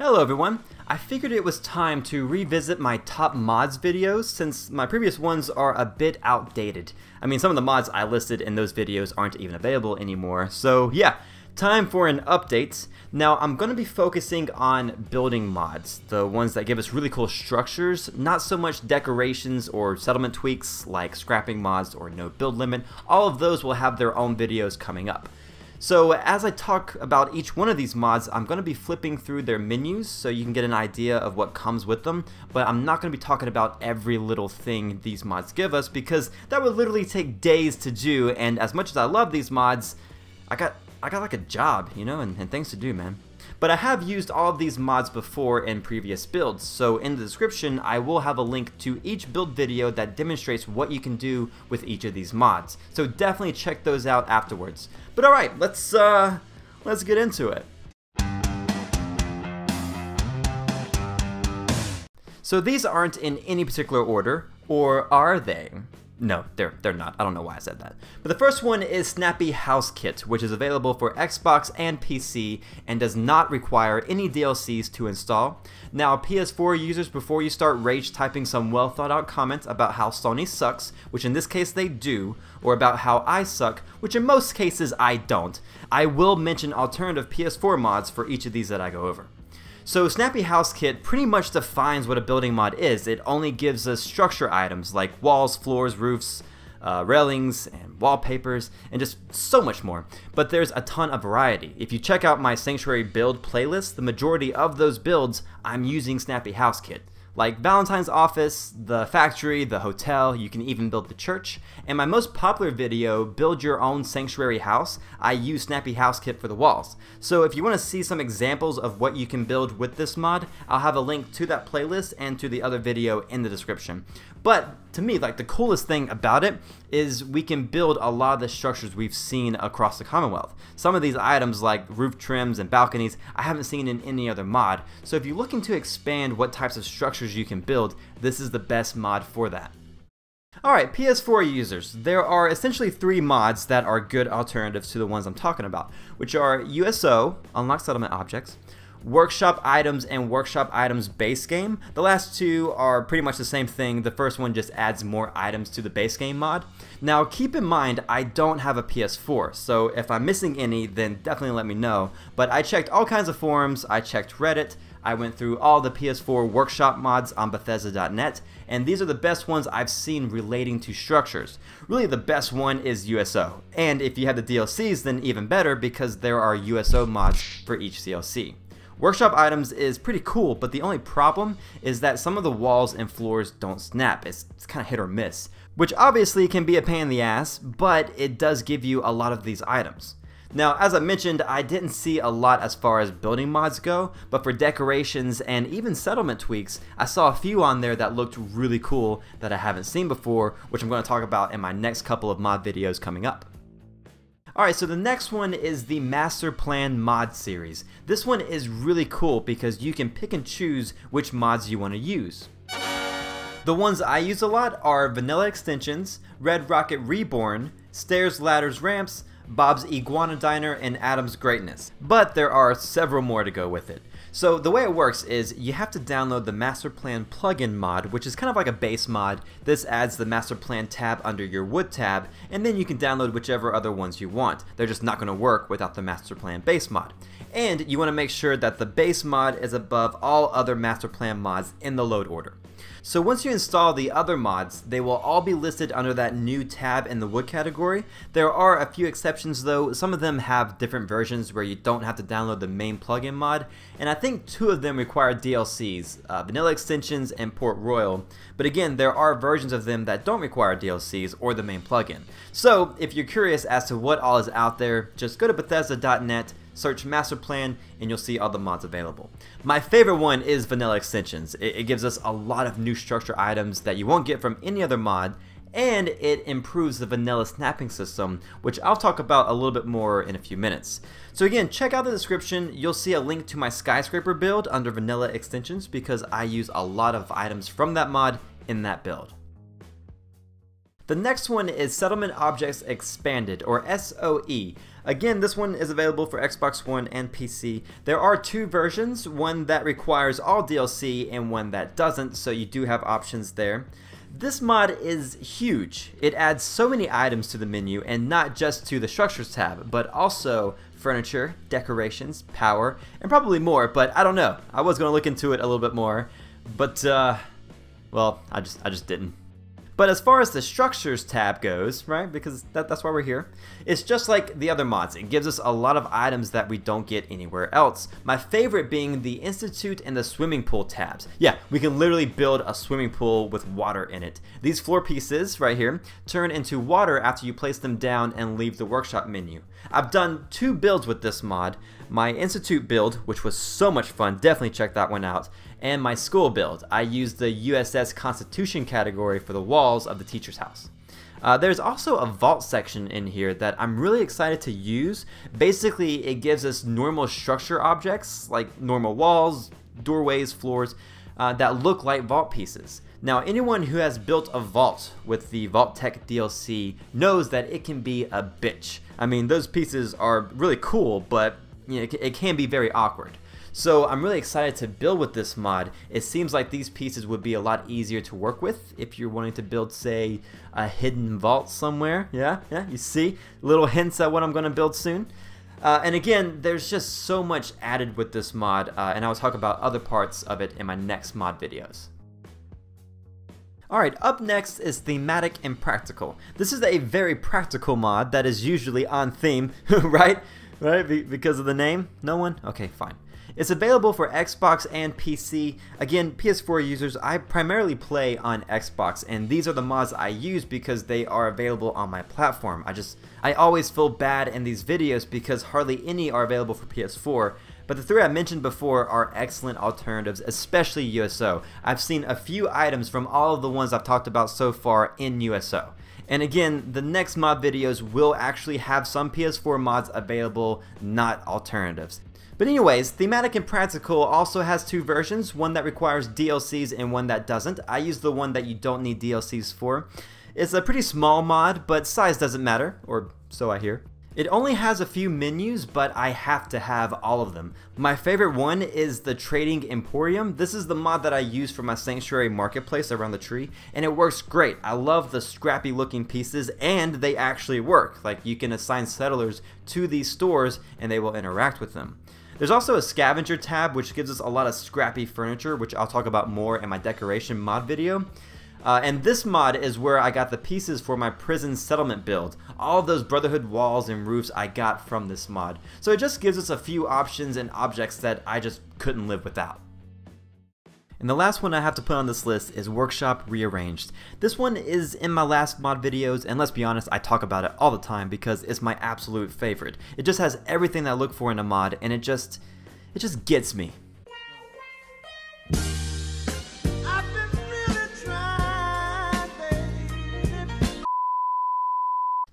Hello everyone! I figured it was time to revisit my top mods videos since my previous ones are a bit outdated. I mean some of the mods I listed in those videos aren't even available anymore, so yeah, time for an update. Now I'm going to be focusing on building mods, the ones that give us really cool structures, not so much decorations or settlement tweaks like scrapping mods or no build limit, all of those will have their own videos coming up. So as I talk about each one of these mods, I'm going to be flipping through their menus so you can get an idea of what comes with them, but I'm not going to be talking about every little thing these mods give us because that would literally take days to do, and as much as I love these mods, I got I got like a job, you know, and, and things to do, man. But I have used all of these mods before in previous builds, so in the description I will have a link to each build video that demonstrates what you can do with each of these mods. So definitely check those out afterwards. But alright, let's uh let's get into it. So these aren't in any particular order, or are they? No, they're, they're not. I don't know why I said that. But the first one is Snappy House Kit, which is available for Xbox and PC and does not require any DLCs to install. Now, PS4 users, before you start rage typing some well thought out comments about how Sony sucks, which in this case they do, or about how I suck, which in most cases I don't, I will mention alternative PS4 mods for each of these that I go over. So Snappy House Kit pretty much defines what a building mod is. It only gives us structure items like walls, floors, roofs, uh, railings, and wallpapers, and just so much more. But there's a ton of variety. If you check out my Sanctuary build playlist, the majority of those builds I'm using Snappy House Kit like Valentine's office, the factory, the hotel, you can even build the church. And my most popular video, Build Your Own Sanctuary House, I use Snappy House Kit for the walls. So if you want to see some examples of what you can build with this mod, I'll have a link to that playlist and to the other video in the description. But to me, like the coolest thing about it is we can build a lot of the structures we've seen across the Commonwealth. Some of these items like roof trims and balconies I haven't seen in any other mod. So if you're looking to expand what types of structures you can build, this is the best mod for that. Alright, PS4 users, there are essentially three mods that are good alternatives to the ones I'm talking about, which are USO, Unlock Settlement Objects, Workshop Items and Workshop Items base game. The last two are pretty much the same thing. The first one just adds more items to the base game mod. Now keep in mind I don't have a PS4, so if I'm missing any then definitely let me know. But I checked all kinds of forums, I checked Reddit, I went through all the PS4 workshop mods on Bethesda.net, and these are the best ones I've seen relating to structures. Really the best one is USO, and if you have the DLCs then even better because there are USO mods for each DLC. Workshop items is pretty cool, but the only problem is that some of the walls and floors don't snap. It's, it's kind of hit or miss, which obviously can be a pain in the ass, but it does give you a lot of these items. Now, as I mentioned, I didn't see a lot as far as building mods go, but for decorations and even settlement tweaks, I saw a few on there that looked really cool that I haven't seen before, which I'm going to talk about in my next couple of mod videos coming up. Alright, so the next one is the Master Plan mod series. This one is really cool because you can pick and choose which mods you want to use. The ones I use a lot are Vanilla Extensions, Red Rocket Reborn, Stairs, Ladders, Ramps, Bob's Iguana Diner, and Adam's Greatness. But there are several more to go with it. So the way it works is you have to download the Master Plan plugin mod, which is kind of like a base mod. This adds the Master Plan tab under your Wood tab, and then you can download whichever other ones you want. They're just not going to work without the Master Plan base mod. And you want to make sure that the base mod is above all other Master Plan mods in the load order. So once you install the other mods, they will all be listed under that new tab in the wood category. There are a few exceptions though, some of them have different versions where you don't have to download the main plugin mod, and I think two of them require DLCs, uh, Vanilla Extensions and Port Royal, but again there are versions of them that don't require DLCs or the main plugin. So if you're curious as to what all is out there, just go to Bethesda.net search master plan, and you'll see all the mods available. My favorite one is vanilla extensions. It, it gives us a lot of new structure items that you won't get from any other mod, and it improves the vanilla snapping system, which I'll talk about a little bit more in a few minutes. So again, check out the description. You'll see a link to my skyscraper build under vanilla extensions because I use a lot of items from that mod in that build. The next one is Settlement Objects Expanded, or SOE. Again, this one is available for Xbox One and PC. There are two versions, one that requires all DLC and one that doesn't, so you do have options there. This mod is huge. It adds so many items to the menu, and not just to the Structures tab, but also furniture, decorations, power, and probably more, but I don't know. I was going to look into it a little bit more, but, uh, well, I just, I just didn't. But as far as the structures tab goes, right, because that, that's why we're here, it's just like the other mods. It gives us a lot of items that we don't get anywhere else. My favorite being the Institute and the swimming pool tabs. Yeah, we can literally build a swimming pool with water in it. These floor pieces right here turn into water after you place them down and leave the workshop menu. I've done two builds with this mod. My Institute build, which was so much fun, definitely check that one out, and my school build. I used the USS Constitution category for the walls of the teacher's house. Uh, there's also a vault section in here that I'm really excited to use. Basically, it gives us normal structure objects like normal walls, doorways, floors uh, that look like vault pieces. Now, anyone who has built a vault with the Vault-Tec DLC knows that it can be a bitch. I mean, those pieces are really cool, but you know, it, it can be very awkward. So I'm really excited to build with this mod. It seems like these pieces would be a lot easier to work with if you're wanting to build, say, a hidden vault somewhere. Yeah, yeah, you see? Little hints at what I'm going to build soon. Uh, and again, there's just so much added with this mod, uh, and I'll talk about other parts of it in my next mod videos. Alright, up next is Thematic and Practical. This is a very practical mod that is usually on theme, right? Right? Be because of the name? No one? Okay, fine. It's available for Xbox and PC. Again, PS4 users, I primarily play on Xbox, and these are the mods I use because they are available on my platform. I just, I always feel bad in these videos because hardly any are available for PS4, but the three I mentioned before are excellent alternatives, especially USO. I've seen a few items from all of the ones I've talked about so far in USO. And again, the next mod videos will actually have some PS4 mods available, not alternatives. But anyways, Thematic and Practical also has two versions, one that requires DLCs and one that doesn't. I use the one that you don't need DLCs for. It's a pretty small mod, but size doesn't matter, or so I hear. It only has a few menus, but I have to have all of them. My favorite one is the Trading Emporium. This is the mod that I use for my Sanctuary Marketplace around the tree, and it works great. I love the scrappy looking pieces, and they actually work. Like, you can assign settlers to these stores, and they will interact with them. There's also a scavenger tab which gives us a lot of scrappy furniture which I'll talk about more in my decoration mod video. Uh, and this mod is where I got the pieces for my prison settlement build. All of those Brotherhood walls and roofs I got from this mod. So it just gives us a few options and objects that I just couldn't live without. And the last one I have to put on this list is Workshop Rearranged. This one is in my last mod videos, and let's be honest, I talk about it all the time because it's my absolute favorite. It just has everything that I look for in a mod, and it just, it just gets me.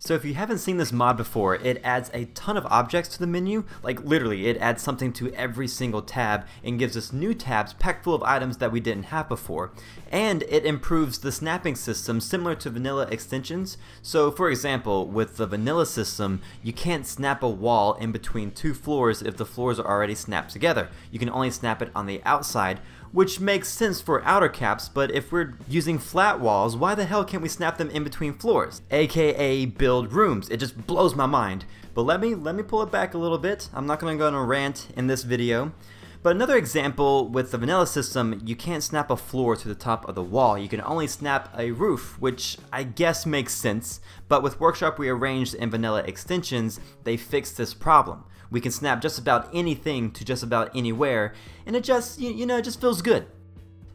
So if you haven't seen this mod before, it adds a ton of objects to the menu, like literally it adds something to every single tab and gives us new tabs packed full of items that we didn't have before. And it improves the snapping system similar to vanilla extensions. So for example, with the vanilla system, you can't snap a wall in between two floors if the floors are already snapped together. You can only snap it on the outside, which makes sense for outer caps, but if we're using flat walls, why the hell can't we snap them in between floors? AKA build rooms. It just blows my mind. But let me let me pull it back a little bit. I'm not to go on a rant in this video. But another example with the vanilla system, you can't snap a floor to the top of the wall. You can only snap a roof, which I guess makes sense. But with Workshop Rearranged and vanilla extensions, they fixed this problem. We can snap just about anything to just about anywhere, and it just, you, you know, it just feels good.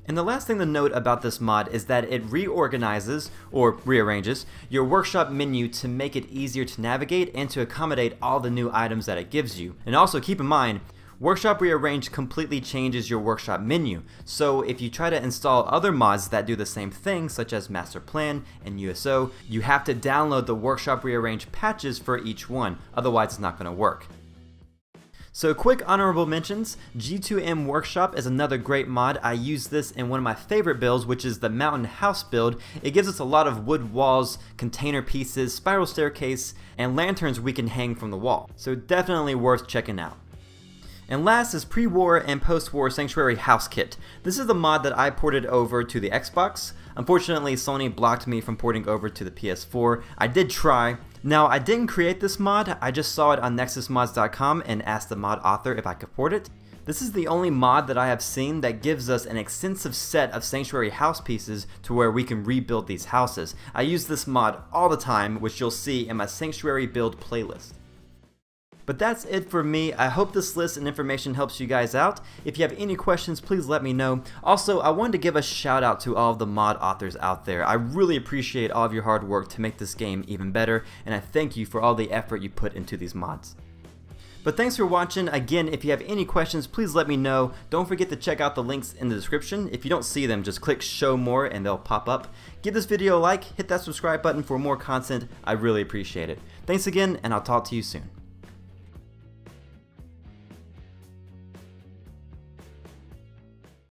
And the last thing to note about this mod is that it reorganizes, or rearranges, your workshop menu to make it easier to navigate and to accommodate all the new items that it gives you. And also keep in mind, Workshop Rearrange completely changes your workshop menu, so if you try to install other mods that do the same thing, such as Master Plan and USO, you have to download the Workshop Rearrange patches for each one, otherwise it's not going to work. So quick honorable mentions, G2M Workshop is another great mod. I use this in one of my favorite builds, which is the Mountain House build. It gives us a lot of wood walls, container pieces, spiral staircase, and lanterns we can hang from the wall. So definitely worth checking out. And last is pre-war and post-war Sanctuary House Kit. This is the mod that I ported over to the Xbox. Unfortunately, Sony blocked me from porting over to the PS4. I did try, now, I didn't create this mod, I just saw it on nexusmods.com and asked the mod author if I could port it. This is the only mod that I have seen that gives us an extensive set of Sanctuary house pieces to where we can rebuild these houses. I use this mod all the time, which you'll see in my Sanctuary build playlist. But that's it for me. I hope this list and information helps you guys out. If you have any questions, please let me know. Also, I wanted to give a shout out to all of the mod authors out there. I really appreciate all of your hard work to make this game even better, and I thank you for all the effort you put into these mods. But thanks for watching. Again, if you have any questions, please let me know. Don't forget to check out the links in the description. If you don't see them, just click show more and they'll pop up. Give this video a like, hit that subscribe button for more content. I really appreciate it. Thanks again, and I'll talk to you soon.